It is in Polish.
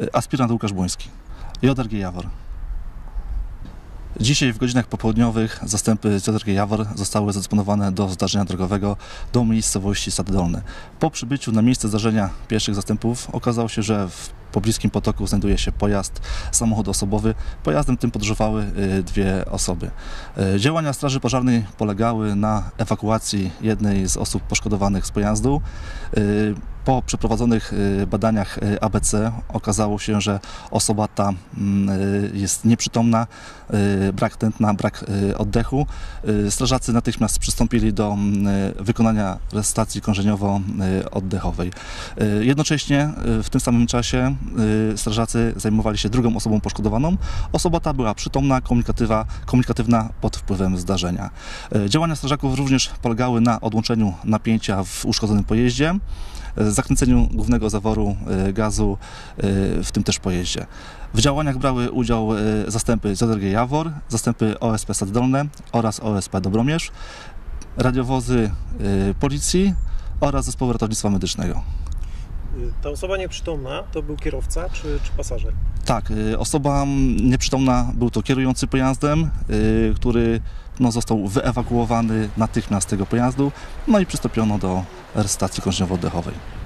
y, aspirant Łukasz Błoński, JRG Jawor. Dzisiaj w godzinach popołudniowych zastępy z JRG Jawor zostały zadysponowane do zdarzenia drogowego do miejscowości Sady Dolne. Po przybyciu na miejsce zdarzenia pierwszych zastępów okazało się, że w pobliskim potoku znajduje się pojazd, samochód osobowy. Pojazdem tym podróżowały y, dwie osoby. Y, Działania Straży Pożarnej polegały na ewakuacji jednej z osób poszkodowanych z pojazdu. Po przeprowadzonych y, badaniach y, ABC okazało się, że osoba ta mm, y, jest nieprzytomna, brak tętna, brak oddechu. Strażacy natychmiast przystąpili do mm, wykonania resuscytacji krążeniowo-oddechowej. Jednocześnie w tym samym czasie strażacy zajmowali się drugą osobą poszkodowaną. Osoba ta była przytomna, komunikatywa, komunikatywna pod wpływem zdarzenia. Działania strażaków również polegały na odłączeniu napięcia w uszkodzonym pojeździe, zakręceniu głównego zaworu y, gazu y, w tym też pojeździe. W działaniach brały udział y, zastępy ZRG Jawor, zastępy OSP Dolne oraz OSP Dobromierz, radiowozy policji oraz zespołu ratownictwa medycznego. Ta osoba nieprzytomna to był kierowca czy, czy pasażer? Tak, osoba mm, nieprzytomna był to kierujący pojazdem, który no, został wyewakuowany natychmiast z tego pojazdu, no i przystąpiono do resuscytacji krążeniowo-oddechowej.